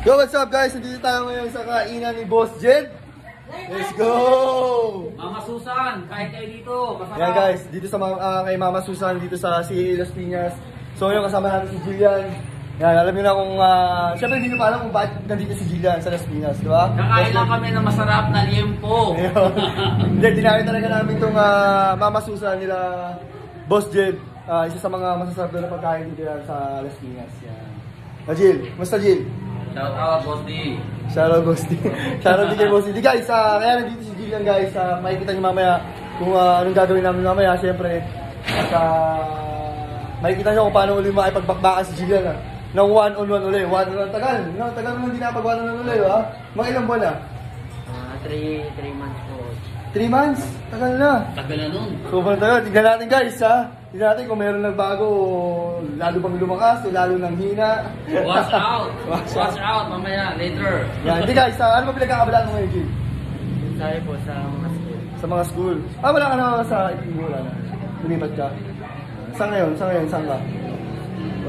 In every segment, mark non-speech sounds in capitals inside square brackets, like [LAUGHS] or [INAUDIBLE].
Yo, what's up guys? Nandito tayo ngayon sa kainan ni Boss Jed. Let's go! Mama Susan, kahit kayo dito, masarap. Yan guys, dito sa ah, kay Mama Susan, dito sa CA Las Piñas. So ngayon kasama natin si Jillian. Yan, alam niyo na kung, uh, syempre hindi niyo pa alam kung bakit nandito si Jillian sa Las Piñas, di ba? Kakain lang kami ng masarap na liempo. [LAUGHS] Hindi, dinami talaga namin itong ah, Mama Susan nila Boss Jed. Ah, isa sa mga masasarap na pagkain dito yan sa Las Piñas. Yan. Ah, Jill, musta Jill? Shout out, Boss [LAUGHS] D. Shoutout Boss D. Shoutout din kay Boss D. Di, Guys, ah, kaya nandito si Jillian guys. Uh, makikita niyo mamaya kung ah, anong gagawin namin mamaya. Siyempre, at uh, makikita niyo kung paano uli makipagbakbakan si Jillian. Ah. Nang one on one uli. One on one. Tagal. No, tagal mo hindi napag one on one uli. Ha? Mga ilang buwan na? Ah, 3 3 months po. Three months? Tagal na. Tagal na nun. Sobrang tagal. Tignan natin guys ha. Tignan natin kung meron nagbago lalo bang lumakas o lalo nang hina. Watch out. [LAUGHS] Watch Watch out, mamaya, later. Yan. Hindi guys, ah, ano ba pinagkakabalaan mo ngayon, Jim? Sabi po sa mga school. Sa mga school. Ah, wala ka na sa Itimura na. Lumipat ka. Saan ngayon? Saan ngayon? Saan ka?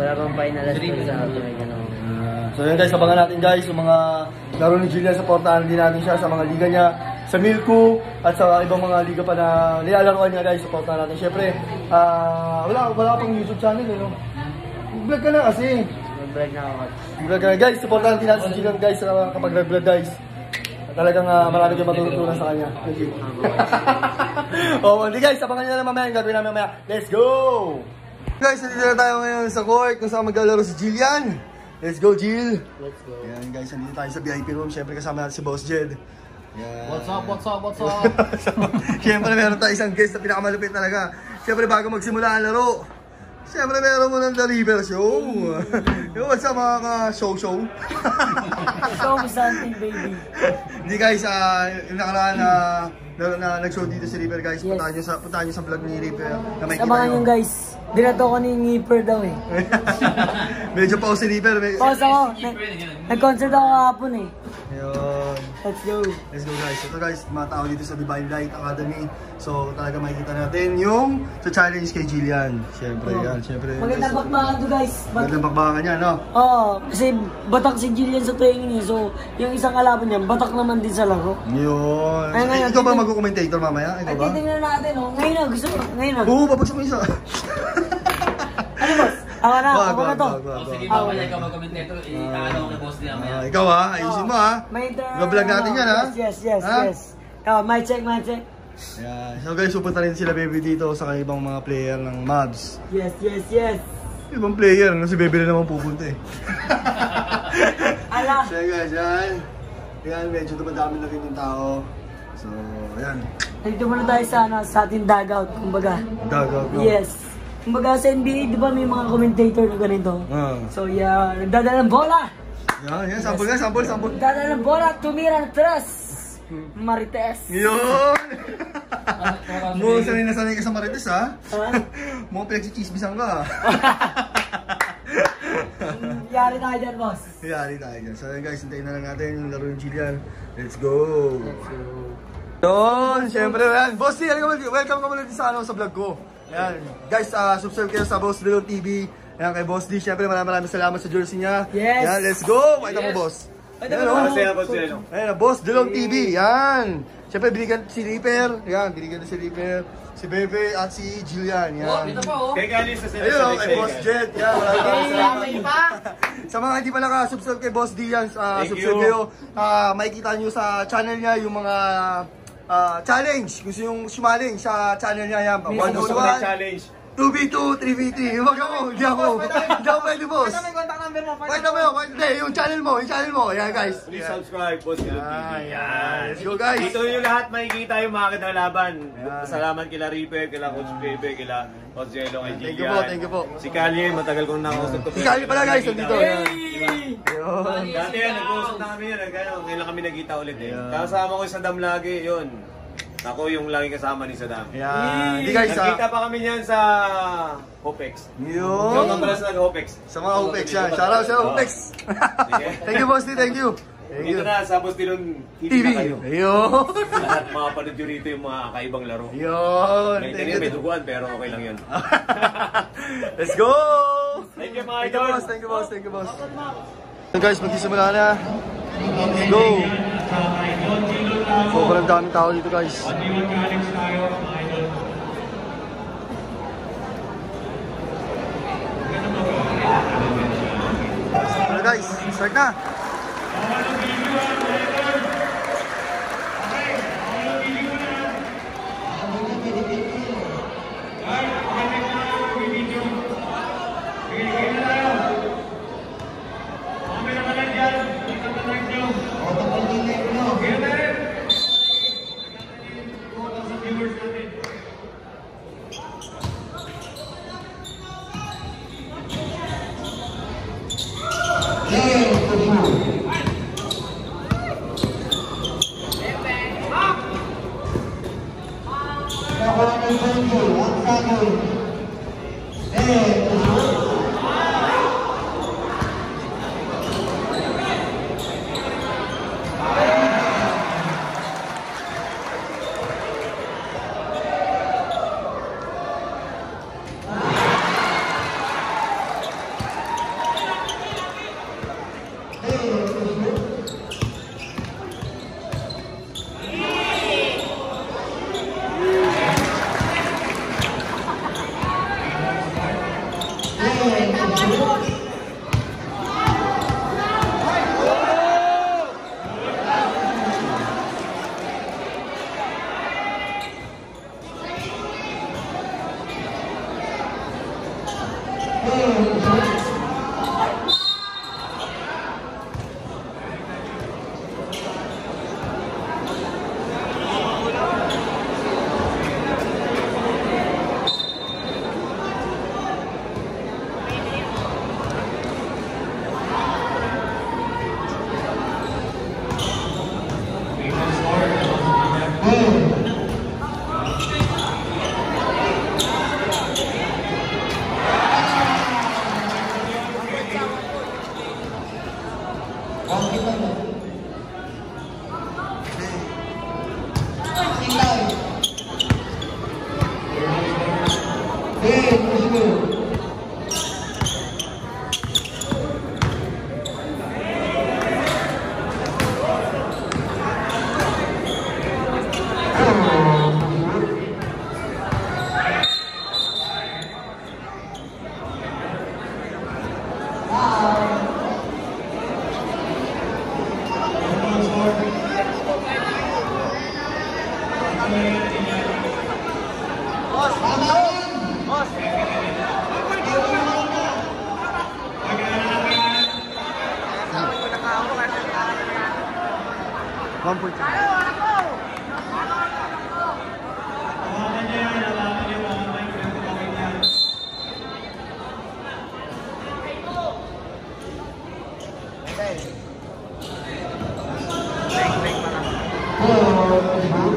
Wala pang finalist Three po sa akin. Ano. So yun guys, abangan natin guys yung mga laro ni Jillian. Supportahan din natin siya sa mga liga niya. Sa Milko at sa ibang mga liga pa na nilalaroan niya guys. Supportahan natin. Siyempre, ah, wala, wala pang YouTube channel. Eh, no? Vlog ka na kasi. Mag-break na ako. Vlog ka na guys. Supportahan din natin si Jillian guys sa kapag nag-vlog guys. Talagang uh, marami kayong matututunan sa kanya. Thank you. [LAUGHS] oh, hindi guys, abangan nyo na mamaya gagawin namin mamaya. Let's go! Guys, nandito na tayo ngayon sa court kung saan maglalaro si Jillian. Let's go, Jill! Let's go. Ayan guys, nandito tayo sa VIP room. Siyempre kasama natin si Boss Jed. Yan. What's up, what's up, what's up? [LAUGHS] Siyempre meron tayo isang guest na pinakamalupit talaga. Siyempre bago magsimula ang laro, Siyempre meron mo ng deliver show. [LAUGHS] Yung what's up mga ka-show-show? Show me something, baby. [LAUGHS] Hindi guys, ah yung nakaraan na, na, na nag-show dito si River guys. Yes. Puntahan nyo sa puntahan nyo sa vlog ni River na may Sabangan yung guys. Binato ko ni Ngipper daw eh. [LAUGHS] Medyo pa si River. May... Pause ako. Nag- Nag-concert ako kahapon eh. Ayun. Let's go. Let's go guys. Ito guys, mga tao dito sa Divine Light Academy. So talaga makikita natin yung sa challenge kay Jillian. Siyempre yan, siyempre. Magandang bakbakan to guys. Bat- Magandang bakbakan niya, no? Oo, kasi batak si Jillian sa training eh. So, yung isang kalaban niya, batak naman din sa laro. Yun. Ay, ngayon, ikaw ba mag-commentator mamaya? Ikaw Ay, ba? titingnan natin oh. Ngayon na, gusto mo. Ngayon na. Oo, papagsak mo isa. [LAUGHS] Ano boss? Ako na, Wag, ako na to. wag, wag, O sige, wag. mamaya ikaw mag-commentator. I-ano ko na boss niya mamaya. Ah, ikaw ha, ayusin mo ha. May inter... Vlog natin yan, ha? Yes, yes, yes, Ha? yes. Oh, my check, my check. Ayan. So guys, pupunta rin sila baby dito sa ibang mga player ng Mavs. Yes, yes, yes. Ibang player, no? si Bebe na naman pupunta eh. [LAUGHS] Ala. So guys, yan. Yan, medyo dumadami na rin yung tao. So, ayan. Dito muna tayo sa, ano, sa ating dugout, kumbaga. Dagaw ko. Yes. Kumbaga sa NBA, di ba may mga commentator na ganito? Ah. So, yeah, nagdadala ng bola. Yan, yan. Sample nga, sample, sample. Nagdadala ng bola, tumira ng tres. Marites. Yun! [LAUGHS] Mo, sanay na sanay ka sa Marites ha? [LAUGHS] Ha? Mo, pinagchichismisan ka. [LAUGHS] Yari tayo dyan, boss. Yari tayo dyan. So yun guys, hintayin na lang natin yung laro ng Jillian. Let's go! Yun, syempre yan. Boss D, welcome, welcome ka muna sa, ano, sa vlog ko. Yan. Guys, uh, subscribe kayo sa Boss Dilon TV. Yan, kay Boss D, syempre maraming maraming salamat sa jersey niya. Yes. Yan, let's go! Pakita mo, Yes. boss. Pakita Yan, mo, oh. boss. Ayan, Boss Dilon TV. Yan. Syempre, binigyan si Reaper. Yan, binigyan si Reaper. Si Bebe at si Jillian. Yan. Oh, ito pa oh. Kay Galis sa sila Ayun, oh, kay Boss Jet. Yan, maraming maraming salamat. Sa mga hindi pa naka-subscribe kay Boss Dian, uh, Thank subscribe you. kayo. Ah, makikita nyo sa channel niya yung mga ah, challenge. Gusto yung sumaling sa channel niya yan. Ko ng 101, challenge. 2v2, 3v3. Huwag ako, hindi ako. Hindi ako pwede, boss. contact number mo. Mo yun, pakita- hindi, yung channel mo, yung channel mo. Yan, guys. Please subscribe, Boss. Yan, yan. Let's go, guys. Dito yung lahat makikita yung mga kanilang laban. Yan. Salamat kila Reaper, kila Coach Bebe, kila Coach Jello, kay Thank you po, thank you po. Si Kalye, matagal kong nakausap ko. Si Kalye pala, guys, nandito. Yun. Dati yan, nag-uusap na kami yun. Lang kami nagkita ulit eh. Kasama ko sa Dam lagi, yun. Ako yung lagi kasama ni Saddam. Yan. Hindi, guys, Nagkita ah. pa kami niyan sa Hopex. Yun. Yung pala sa Hopex. Sa mga OPEX yan. Shoutout sa OPEX. [LAUGHS] Thank you, Boss D. Thank you. Thank Dito you. na, sa Boss Dilon TV, TV. na kayo. Ayun. [LAUGHS] Lahat mapanood nyo rito yung mga kakaibang laro. Yun. May tingin, may duguan, pero okay lang yun. [LAUGHS] Let's go! Thank you mga Thank you, idol. boss. Thank you, boss. Thank you, boss. Guys, magsisimula na. Let's go! Sobrang daming tao dito guys. Tara guys, start na! Oh, my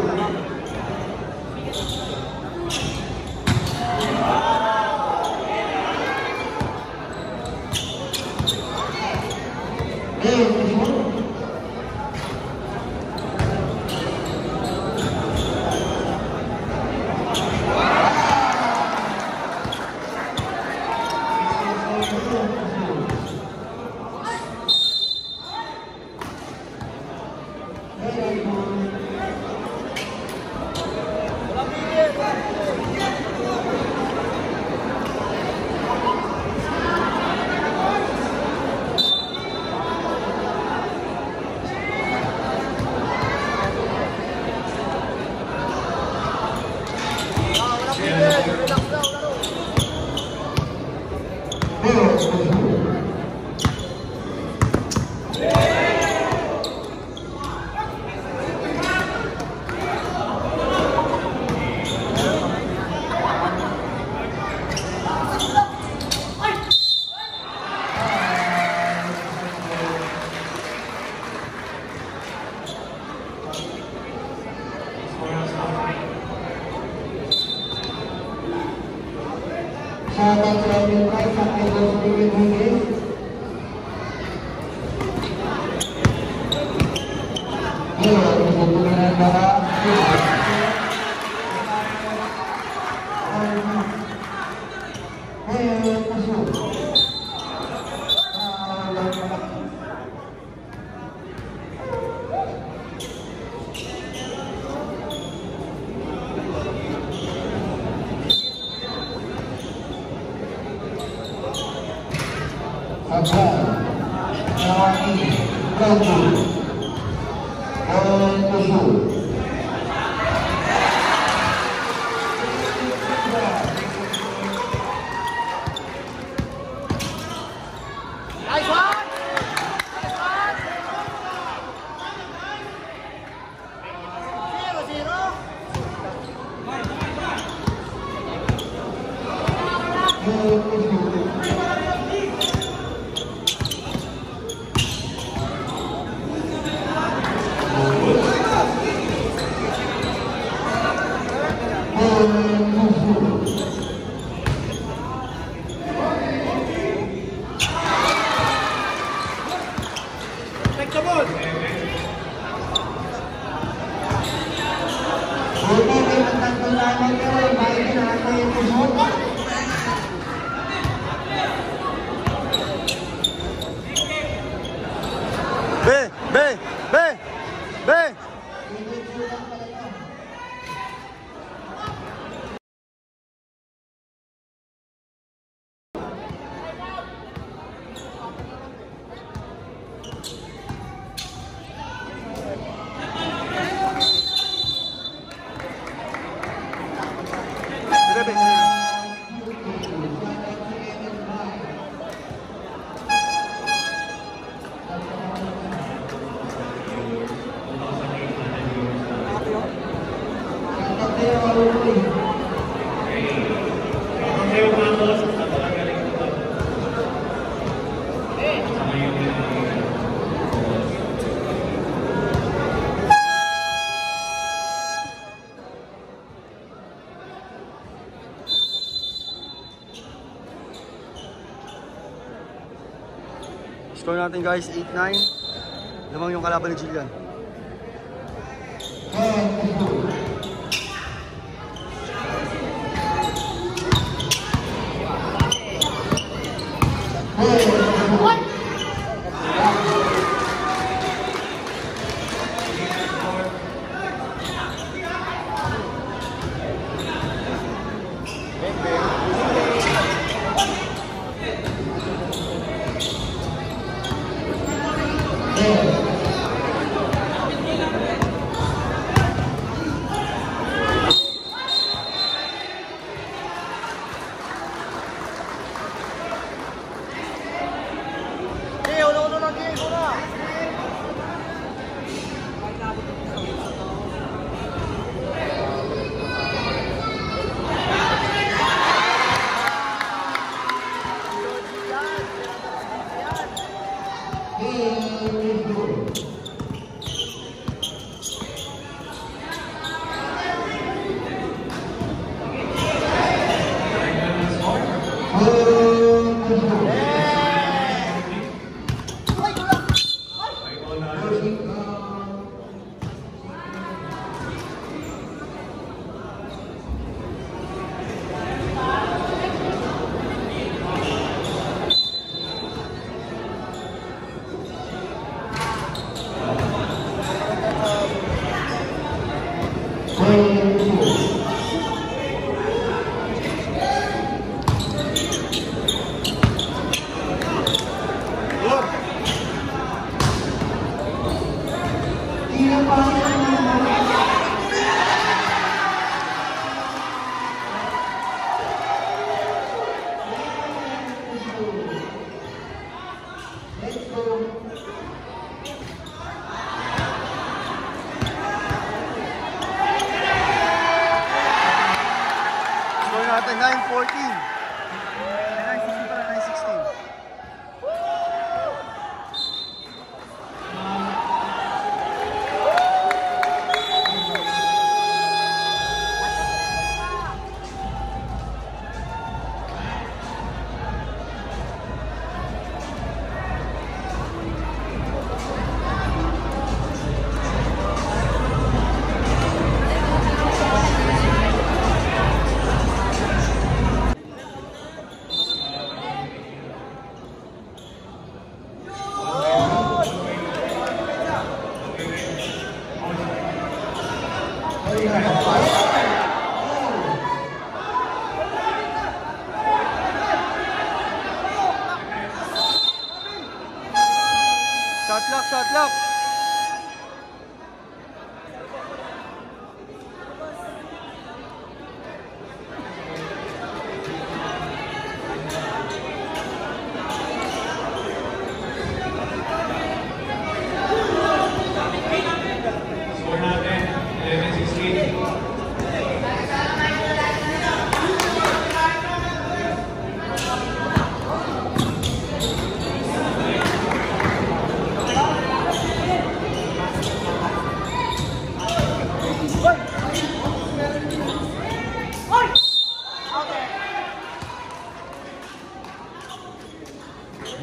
सकते हैं कुछ भी होंगे Jadi, gajah. Score natin guys, 8-9. Lamang yung kalaban ni Jillian. Score lock, shot lock.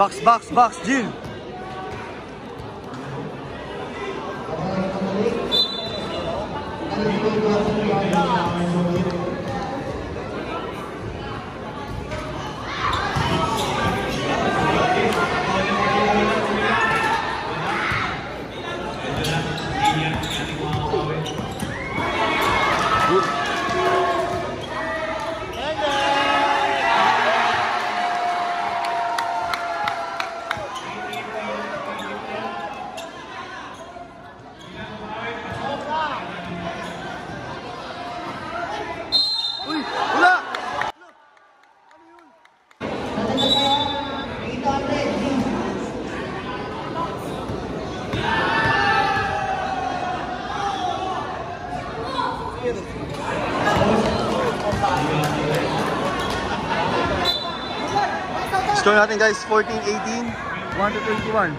Box, box, box, Jill. Score natin guys, 14-18, 1 to 21.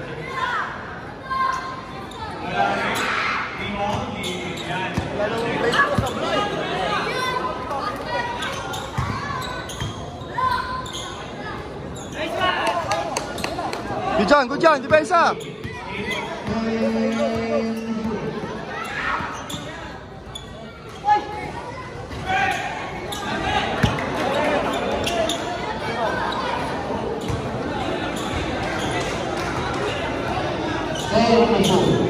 Good job, good job, depensa! Guys,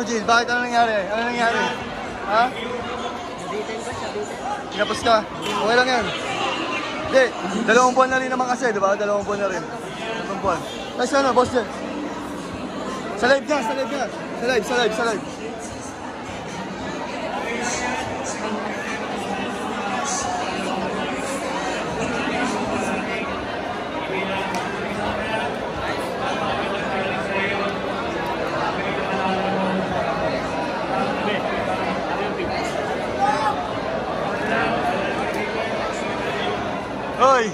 mo, Jill? Bakit ano nangyari? Ano nangyari? Ha? Kinapos ka? Okay lang yan. Hindi, dalawang buwan na rin naman kasi, di ba? Dalawang buwan na rin. Dalawang buwan. Tapos ano, boss Jen? Sa live ka, sa live ka. Sa live, sa live, sa live. Hoy!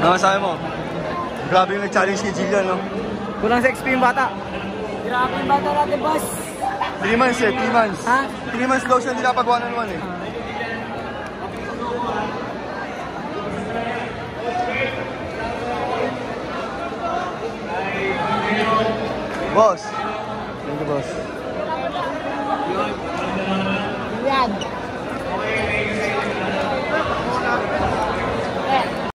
Ano masabi mo? Grabe yung nag-challenge kay Jillian, no? Kulang sa XP yung bata. Grabe yung bata natin, boss. 3 months eh, 3 months. Ha? 3 months daw siya hindi napag one on one eh. Boss.